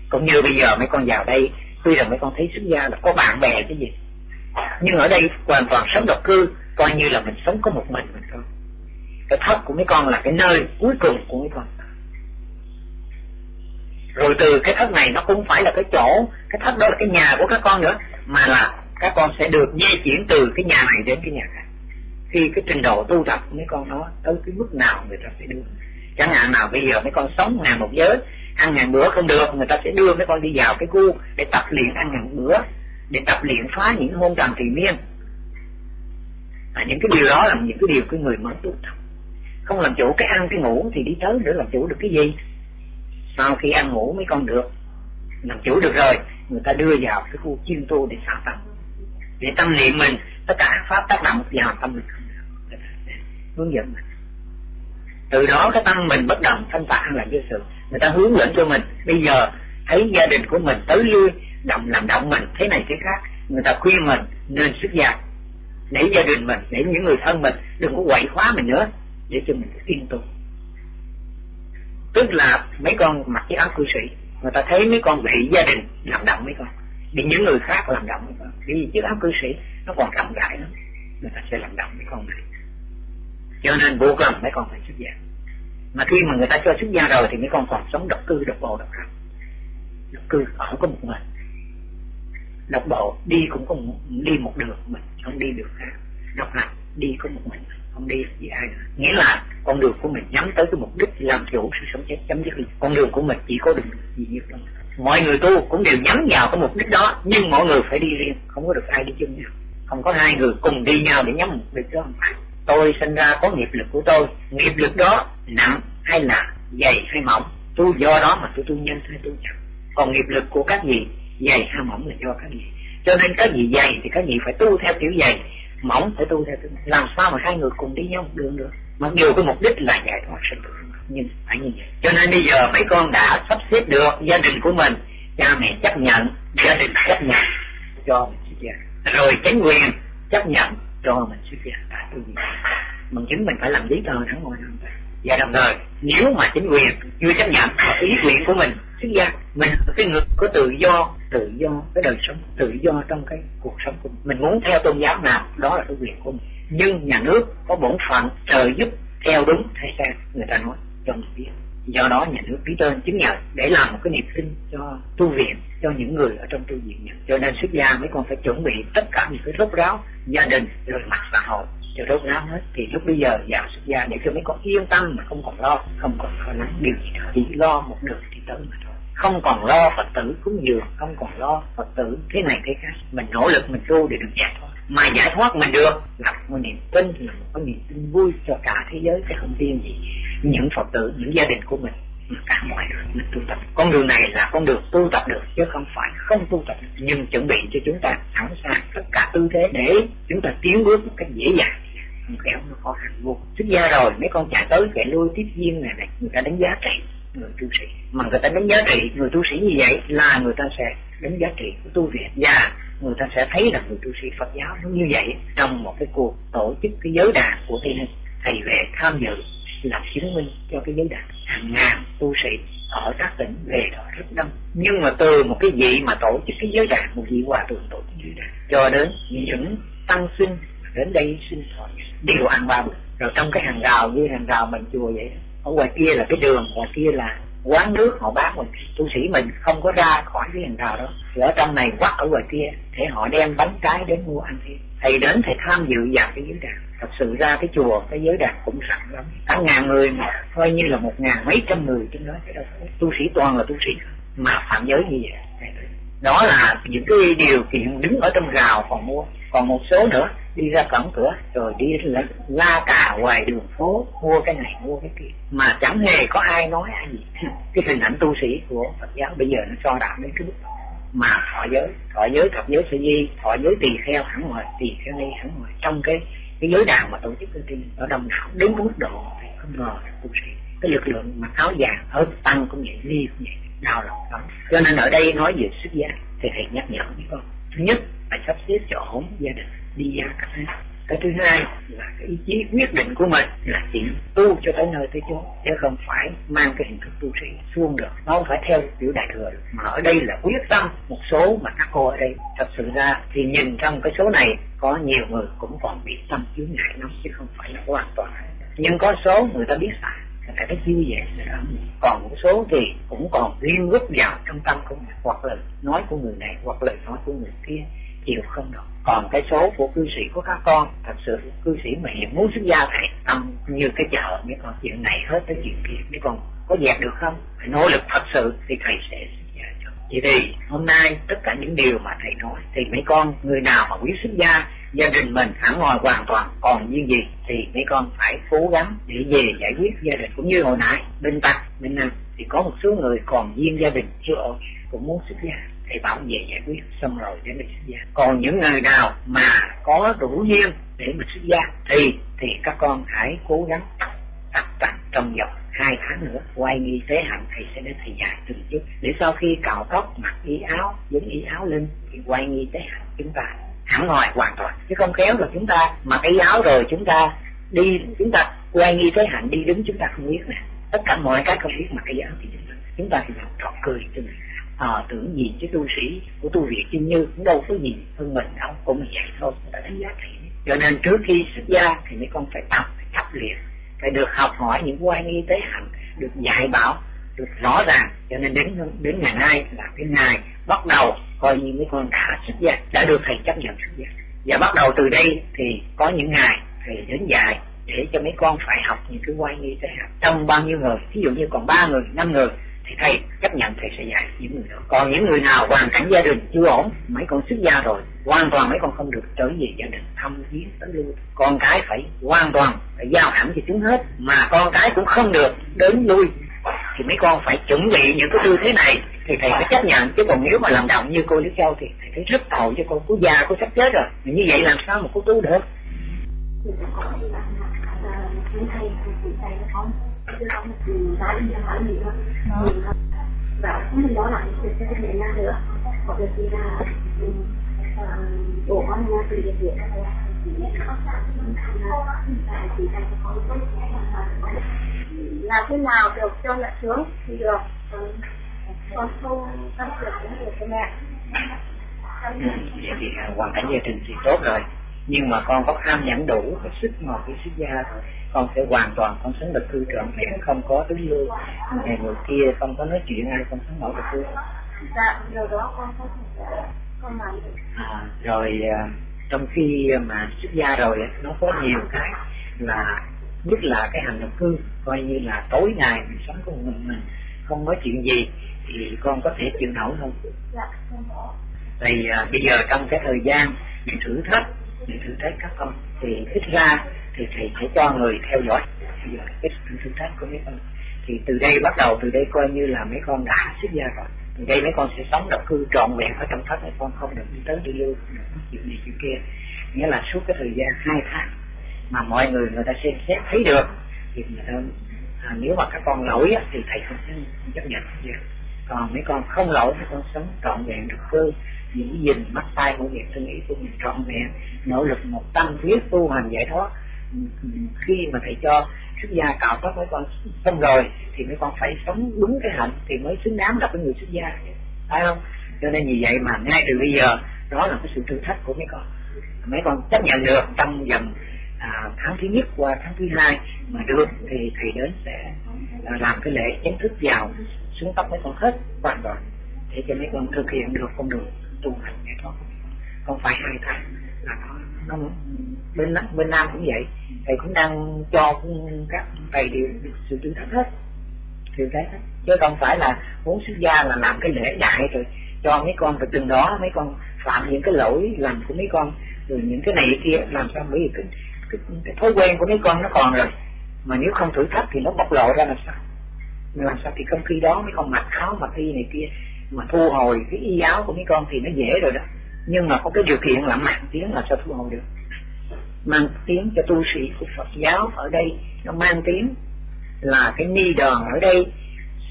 cũng như bây giờ mấy con vào đây, tuy rằng mấy con thấy xuất gia là có bạn bè cái gì. Nhưng ở đây hoàn toàn sống độc cư, coi như là mình sống có một mình mình thôi. Cái thấp của mấy con là cái nơi cuối cùng của mấy con. Rồi từ cái thất này nó cũng phải là cái chỗ, cái thất đó là cái nhà của các con nữa, mà là các con sẽ được di chuyển từ cái nhà này đến cái nhà khác khi cái trình độ tu tập mấy con nó tới cái mức nào người ta sẽ đưa. Chẳng hạn nào bây giờ mấy con sống ngàn một giới ăn ngàn bữa không được người ta sẽ đưa mấy con đi vào cái khu để tập luyện ăn ngàn bữa để tập luyện phá những hôn trầm trì miên à, những cái điều đó là những cái điều cái người mới tu tập. Không làm chủ cái ăn cái ngủ thì đi tới nữa làm chủ được cái gì? Sau khi ăn ngủ mấy con được làm chủ được rồi người ta đưa vào cái khu chuyên tu để xả tâm vì tâm niệm mình, tất cả pháp tác động vào tâm mình hướng dẫn mình. Từ đó cái tâm mình bất động, thanh tạng là vô sự người ta hướng dẫn cho mình, bây giờ thấy gia đình của mình tới lui, động làm động mình, thế này thế khác. Người ta khuyên mình nên xuất gia, để gia đình mình, để những người thân mình, đừng có quậy khóa mình nữa, để cho mình yên tu tức là mấy con mặc cái áo cư sĩ, người ta thấy mấy con bị gia đình làm động mấy con bị những người khác làm động vì chiếc áo cư sĩ nó còn rộng rãi lắm. Người ta sẽ làm động mấy con này. Cho nên buộc lòng mấy con phải xuất gia. Mà khi mà người ta cho xuất gia rồi thì mấy con còn sống độc cư độc bộ độc lập độc cư ở có một mình. Độc bộ đi cũng có một, đi một đường mình không đi được khác. Độc lập đi có một mình không đi với ai nữa. Nghĩa là con đường của mình nhắm tới cái mục đích làm chủ sự sống chết chấm dứt con đường của mình chỉ có đường gì nhất đó mọi người tu cũng đều nhắm vào cái mục đích đó, nhưng mọi người phải đi riêng, không có được ai đi chung nhau. Không có hai người cùng đi nhau để nhắm mục đích đó. Tôi sinh ra có nghiệp lực của tôi. Nghiệp lực đó nặng hay là dày hay mỏng, tôi do đó mà tôi tu nhanh hay tu chậm còn nghiệp lực của các gì dày hay mỏng là do các gì cho nên các gì dày thì các gì phải tu theo kiểu dày, mỏng phải tu theo kiểu làm sao mà hai người cùng đi nhau một đường được? Mặc dù cái mục đích là giải thoát sinh tử nhưng phải như vậy cho nên bây giờ mấy con đã sắp xếp được gia đình của mình cha mẹ chấp nhận gia đình chấp nhận cho mình xuất gia rồi chính quyền chấp nhận cho mình xuất gia à, bằng chứng mình phải làm giấy tờ đàng hoàng và đồng thời nếu mà chính quyền chưa chấp nhận ý nguyện của mình xuất gia mình cái người có tự do tự do cái đời sống tự do trong cái cuộc sống của mình. Mình muốn theo tôn giáo nào đó là cái quyền của mình. Nhưng nhà nước có bổn phận trợ giúp theo đúng hay sai người ta nói cho mình biết do đó nhà nước ký tên chứng nhận để làm một cái niềm tin cho tu viện, cho những người ở trong tu viện nhận cho nên xuất gia mấy con phải chuẩn bị tất cả những cái rốt ráo gia đình, rồi mặt xã hội. Cho rốt ráo hết, thì lúc bây giờ vào xuất gia để cho mấy con yên tâm mà không còn lo, không còn lo lắng điều gì nữa. Chỉ lo một đường thì tới mà thôi. Không còn lo phật tử cúng dường, không còn lo phật tử thế này thế khác. Mình nỗ lực, mình tu để được giải thoát. Mà giải thoát mình được gặp một niềm tin, là một cái niềm tin vui cho cả thế giới cái không riêng gì những phật tử, những gia đình của mình, mà cả mọi người mình tu tập. Con đường này là con đường tu tập được, chứ không phải không tu tập. Được. nhưng chuẩn bị cho chúng ta sẵn sàng tất cả tư thế để chúng ta tiến bước một cách dễ dàng. Không khéo nó khó khăn vô xuất gia rồi, mấy con chạy tới chạy lui, tiếp viên này này, người ta đánh giá trị người tu sĩ. Mà người ta đánh giá trị người tu sĩ như vậy là người ta sẽ đánh giá trị của tu viện. Và người ta sẽ thấy là người tu sĩ Phật giáo nó như vậy trong một cái cuộc tổ chức cái giới đàn của Tây Ninh. Thầy về tham dự làm chứng minh cho cái giới đàn. Hàng ngàn tu sĩ ở các tỉnh về đó rất đông. Nhưng mà từ một cái vị mà tổ chức cái giới đàn một vị hòa thượng tổ chức giới đàn. cho đến những tăng sinh đến đây sinh hoạt đều ăn ba bữa. Rồi trong cái hàng rào như hàng rào mình chùa vậy ở ngoài kia là cái đường ngoài kia là quán nước họ bán mình. Tu sĩ mình không có ra khỏi cái hàng rào đó. Thì ở trong này quắt ở ngoài kia để họ đem bánh trái đến mua ăn thêm thầy đến thầy tham dự vào cái giới đàn thật sự ra cái chùa cái giới đàn cũng rộng lắm. Cả ngàn người mà coi như là một ngàn mấy trăm người trên đó cái đâu tu sĩ toàn là tu sĩ. Mà phạm giới như vậy đó là những cái điều kiện đứng ở trong rào còn mua. Còn một số nữa đi ra cổng cửa rồi đi la, la cà ngoài đường phố mua cái này mua cái kia. Mà chẳng hề có ai nói ai gì. Cái hình ảnh tu sĩ của Phật giáo bây giờ nó cho đạo đến cái mức mà thọ giới. Thọ giới thập giới sự di thọ giới tỳ kheo hẳn ngoài tỳ kheo ni hẳn ngoài trong cái cái giới đàn mà tổ chức cái tiên ở đồng đảo đến mức độ không ngờ tu sĩ cái lực lượng mặc áo vàng ở tăng cũng vậy, ni cũng vậy đau lòng lắm. Cho nên ở đây nói về xuất gia thì thầy nhắc nhở với con, thứ nhất phải sắp xếp chỗ gia đình, đi ra các thứ cái thứ hai là cái ý chí quyết định của mình là chỉ tu cho tới nơi tới chốn, chứ không phải mang cái hình thức tu sĩ xuông được. Nó không phải theo kiểu đại thừa được, mà ở đây là quyết tâm một số mà các cô ở đây. Thật sự ra thì nhìn trong cái số này, có nhiều người cũng còn bị tâm chướng ngại lắm, chứ không phải là hoàn toàn. Nhưng có số người ta biết xài là cái chiêu về còn một số thì cũng còn riêng rút vào trong tâm của mình, hoặc là nói của người này, hoặc lời nói của người kia chịu không được còn cái số của cư sĩ của các con, thật sự cư sĩ mà hiện muốn xuất gia phải tâm như cái chợ, mấy con chuyện này hết tới chuyện kia. Mấy con có dẹp được không? Phải nỗ lực thật sự thì thầy sẽ xuất gia cho. Vậy thì hôm nay tất cả những điều mà thầy nói thì mấy con người nào mà quý xuất gia gia đình mình hẳn ngoài hoàn toàn. Còn như gì thì mấy con phải cố gắng để về giải quyết gia đình. Cũng như hồi nãy, bên tắc bên nam, thì có một số người còn duyên gia đình chưa ổn, cũng muốn xuất gia thì bảo vệ giải quyết. Xong rồi để mình xuất gia. Còn những người nào mà có đủ duyên để mình xuất gia, thì thì các con hãy cố gắng tập tập trong vòng hai tháng nữa, quay nghi tế hạnh, thầy sẽ đến thầy dạy từng chút. Để sau khi cạo tóc, mặc y áo dính y áo lên, thì quay nghi tế hạnh chúng ta. Hẳn ngoài hoàn toàn. Chứ không khéo là chúng ta mặc y áo rồi chúng ta đi, chúng ta quay nghi tế hạnh, đi đứng chúng ta không biết nè. Tất cả mọi cái không biết mặc y áo thì chúng ta chúng ta thì học trò cười cho mình à, tưởng gì chứ tu sĩ của tu viện chân như cũng đâu có gì hơn mình đâu cũng vậy thôi người ta đánh giá thầy cho nên trước khi xuất gia thì mấy con phải tập phải tập luyện phải được học hỏi những quan y tế hạnh được dạy bảo được rõ ràng. Cho nên đến đến ngày nay là cái ngày bắt đầu coi như mấy con đã xuất gia đã được thầy chấp nhận xuất gia. Và bắt đầu từ đây thì có những ngày thầy đến dạy để cho mấy con phải học những cái quan y tế hạnh. Trong bao nhiêu người ví dụ như còn ba người năm người thì thầy chấp nhận thầy sẽ dạy những người đó. Còn những người nào hoàn cảnh gia đình chưa ổn, mấy con xuất gia rồi, hoàn toàn mấy con không được trở về gia đình thăm viếng tới lui con cái phải hoàn toàn phải giao hẳn cho chúng hết, mà con cái cũng không được đến lui thì mấy con phải chuẩn bị những cái tư thế này, thì thầy phải chấp nhận. Chứ còn nếu mà làm động như cô Lý Châu thì thầy thấy rất tội cho cô. Cô già, cô sắp chết rồi. Như vậy làm sao mà cô tu được? Và không mình đó lại thì sẽ thể nha nữa hoặc là khi là ổ con nha từ việc việc làm thế nào được cho mẹ sướng thì được. Con không can thiệp đến được cho mẹ. Ừ, vậy thì à, hoàn cảnh gia đình thì tốt rồi nhưng mà con có tham nhẫn đủ cái sức ngọt cái sức rồi con sẽ hoàn toàn con sống được cư trọn vẹn không có tính lưu ngày người kia không có nói chuyện ai con sống nổi được cư dạ điều đó con có thể con làm được à, rồi à, trong khi mà xuất gia rồi nó có nhiều cái là nhất là cái hành động cư coi như là tối ngày mình sống của mình mình không nói chuyện gì thì con có thể chịu nổi không? Dạ, không có. Thì à, bây giờ trong cái thời gian để thử thách để thử thách các con thì ít ra thì thầy sẽ cho người theo dõi. Theo dõi cái thử thách của mấy con. Thì từ đây bắt đầu từ đây coi như là mấy con đã xuất gia rồi. Từ đây mấy con sẽ sống độc cư trọn vẹn ở trong thất mấy con không được đi tới đi lưu được chuyện này chuyện kia. Nghĩa là suốt cái thời gian hai tháng mà mọi người người ta xem xét thấy được thì người ta à, nếu mà các con lỗi á, thì thầy không chấp nhận. Gì còn mấy con không lỗi mấy con sống trọn vẹn được cơ giữ gìn mắt tay của việc suy nghĩ của mình trọn vẹn. Nỗ lực một tâm huyết tu hành giải thoát. Khi mà thầy cho xuất gia cạo tóc mấy con xong rồi thì mấy con phải sống đúng cái hạnh thì mới xứng đáng gặp với người xuất gia. Phải không? Cho nên vì vậy mà ngay từ bây giờ đó là cái sự thử thách của mấy con. Mấy con chấp nhận được trong dần à, tháng thứ nhất qua tháng thứ hai mà được thì thầy đến sẽ à, làm cái lễ chính thức vào xuống tóc mấy còn hết hoàn toàn. Để cho mấy con thực hiện được con đường tu hành giải thoát không phải hai tháng là nó nó bên bên nam cũng vậy. Thầy cũng đang cho các thầy đều sự tư thách hết. Thì thế hết chứ không phải là muốn xuất gia là làm cái lễ đại rồi cho mấy con từ từng đó mấy con phạm những cái lỗi làm của mấy con rồi những cái này kia làm sao bởi vì cái, cái, cái thói quen của mấy con nó còn rồi. Mà nếu không thử thách thì nó bộc lộ ra làm sao? Làm sao thì không khi đó mấy con mặc áo mặc y này kia mà thu hồi cái y áo của mấy con thì nó dễ rồi đó. Nhưng mà có cái điều kiện là mang tiếng là sao thu hồi được. Mang tiếng cho tu sĩ của Phật giáo ở đây nó mang tiếng là cái ni đòn ở đây.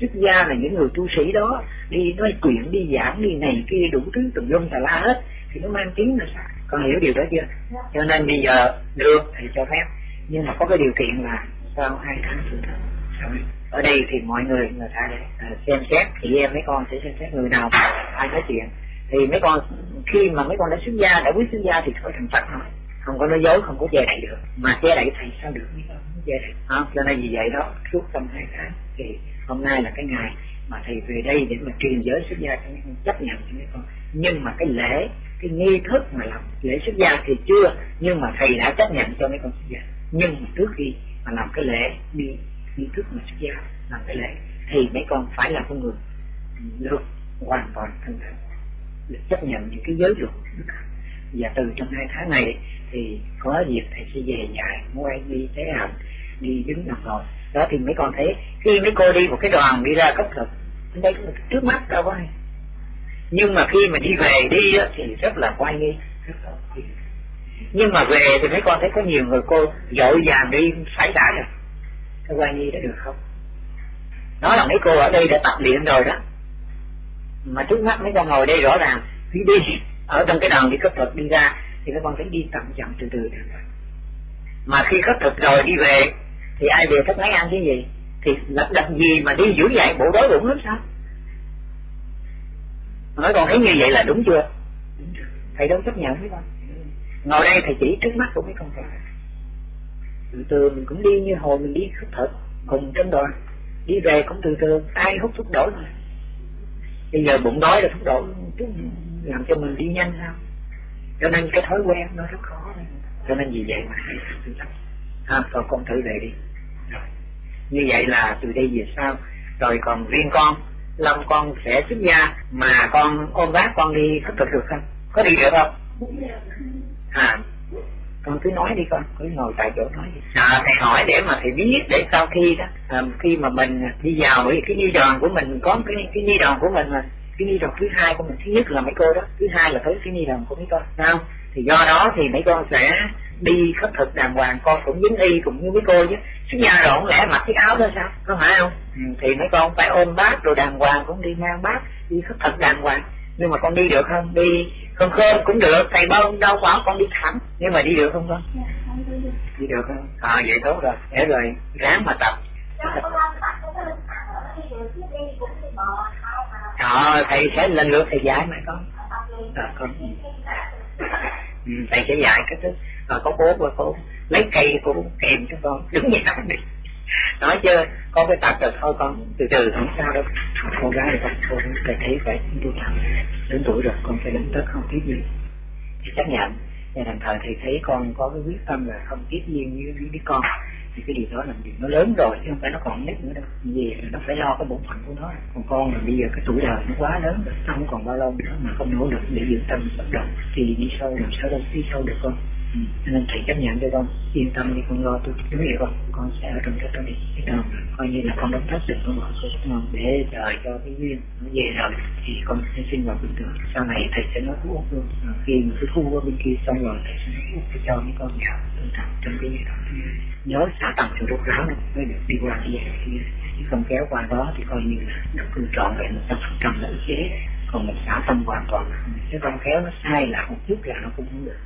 Xuất gia là những người tu sĩ đó đi nói chuyện đi giảng đi này kia đủ thứ tùm lum tà la hết thì nó mang tiếng là sao con hiểu điều đó chưa? Cho nên bây giờ được thì cho phép. Nhưng mà có cái điều kiện là sau hai tháng sự thật ở đây thì mọi người người ta để à, xem xét thì em mấy con sẽ xem xét người nào ai nói chuyện. Thì mấy con khi mà mấy con đã xuất gia đã quyết xuất gia thì thôi thành phật thôi không có nói dối không có che đậy được. Mà che đậy thầy sao được? Mấy con không che đậy. À, cho nên vì vậy đó suốt trong hai tháng thì hôm nay là cái ngày mà thầy về đây để mà truyền giới xuất gia cho mấy con chấp nhận cho mấy con. Nhưng mà cái lễ cái nghi thức mà làm lễ xuất gia thì chưa nhưng mà thầy đã chấp nhận cho mấy con xuất gia. Nhưng mà trước khi mà làm cái lễ đi nghi thức mà xuất gia làm cái lễ thì mấy con phải là con người. Được hoàn toàn thân thật. Được chấp nhận những cái giới luật và từ trong hai tháng này thì có dịp thầy sẽ về dạy quay đi thế hành đi đứng nằm ngồi đó thì mấy con thấy khi mấy cô đi một cái đoàn đi ra cấp thực đây trước mắt đâu có nhưng mà khi mà đi về đi đó, thì rất là quay nghi nhưng mà về thì mấy con thấy có nhiều người cô dội vàng đi phải đã rồi cái quay nhi đã được không? Nói là mấy cô ở đây đã tập luyện rồi đó. Mà trước mắt mấy con ngồi đây rõ ràng khi đi ở trong cái đoàn đi cấp thực đi ra, thì các con phải đi chậm chậm từ từ. Mà khi cấp thực rồi đi về, thì ai về thất mấy ăn cái gì? Thì lập đặt gì mà đi giữ dạy bộ đói bụng lắm sao? Nói con thấy như vậy là đúng chưa? Thầy đâu chấp nhận với con. Ngồi đây thầy chỉ trước mắt của mấy con thôi từ từ mình cũng đi như hồi mình đi khất thực cùng trong đoàn. Đi về cũng từ từ ai hút thuốc đổ rồi? Bây giờ bụng đói là thuốc đổ làm cho mình đi nhanh sao? Cho nên cái thói quen nó rất khó. Cho nên vì vậy mà lắm à, con thử về đi. Rồi. Như vậy là từ đây về sau rồi còn riêng con Lâm con sẽ xuất gia mà con ôm vác con đi khất thực được không? Có đi được không? À con cứ nói đi con cứ ngồi tại chỗ nói đi. À, thầy hỏi để mà thầy biết để sau khi đó à, khi mà mình đi vào bởi cái nhi đoàn của mình có cái cái nhi đoàn của mình mà cái nhi đoàn thứ hai của mình thứ nhất là mấy cô đó thứ hai là tới cái nhi đoàn của mấy con sao thì do đó thì mấy con sẽ đi khất thực đàng hoàng con cũng dính y cũng như mấy cô chứ. Xuất gia rộn lẽ mặc chiếc áo thôi sao? Có phải không? Ừ, thì mấy con phải ôm bát rồi đàng hoàng cũng đi mang bát đi khất thực đàng hoàng nhưng mà con đi được không? Đi không khơm cũng được. Thầy bông đâu bảo con đi thẳng. Nhưng mà đi được không con? Dạ, đi được không? À vậy tốt rồi. Để rồi ráng mà tập. Ờ, thầy sẽ lần lượt thầy dạy mày con. À, con. Ừ, thầy sẽ dạy cái thứ. À, có bố và cô lấy cây cô kèm cho con. Đứng như đi nói chưa con cái tật rồi thôi con, từ từ, không sao đâu. Con gái thì con thôi thầy thấy vậy tôi làm đến tuổi rồi, con phải đánh tới không tiếp gì thì chấp nhận. Và đồng thời thầy thấy con có cái quyết tâm là không tiếp duyên như những đứa con. Thì cái điều đó là điều nó lớn rồi, chứ không phải nó còn nít nữa đâu. Vì nó phải lo cái bổn phận của nó. Còn con là bây giờ cái tuổi đời nó quá lớn rồi, nó không còn bao lâu nữa mà không nỗ lực để giữ tâm bất động thì đi sâu làm sao đâu đi sâu được con ừ. nên thầy chấp nhận cho con. Yên tâm đi, con lo tôi cứu vậy con. Con sẽ ở trong cái đó đi. Cái coi như là con đóng thất được con bỏ con để chờ cho cái duyên nó về rồi, thì con sẽ sinh vào bình thường. Sau này thầy sẽ nói thuốc út luôn. Khi mà cái khu ở bên kia xong rồi, thầy sẽ nói út cho những con nhỏ trong cái gì đó. Nhớ xả tầm cho rốt ráo mới được đi qua cái dạng kia. Chứ không kéo qua đó thì coi như là nó cứ trọn vẹn một trăm phần trăm là ức chế. Còn mình xả tâm hoàn toàn cái con kéo nó sai là một chút là nó cũng không được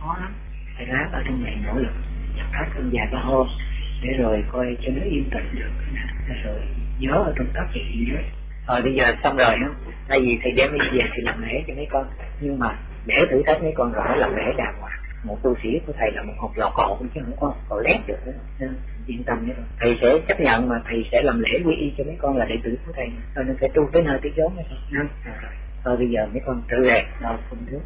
khó lắm. Phải ráng ở trong này nỗ lực nhập thắt cơn dài ba hôm để rồi coi cho nó yên tĩnh được. Rồi nhớ ở trong tất thì nhớ rồi bây giờ xong rồi đó tại vì thầy đem đi về thì làm lễ cho mấy con. Nhưng mà để thử thách mấy con rồi phải làm lễ đàng hoàng. Một tu sĩ của thầy là một hộp lò cọ chứ không có cọ lét được nữa. Yên tâm nhé. Thầy sẽ chấp nhận mà thầy sẽ làm lễ quy y cho mấy con là đệ tử của thầy. Cho nên phải tu tới nơi tới chốn con à, rồi bây giờ mấy con trở về. Đâu không trước